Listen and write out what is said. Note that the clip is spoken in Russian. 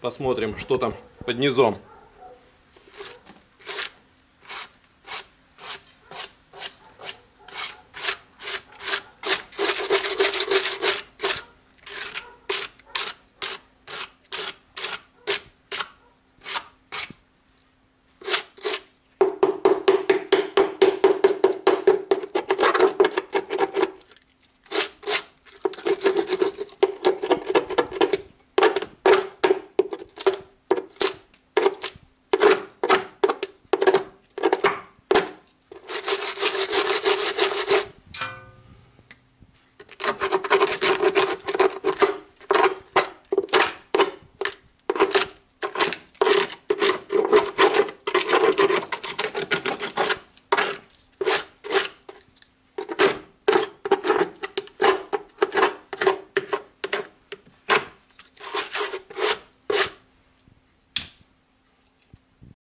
посмотрим, что там под низом.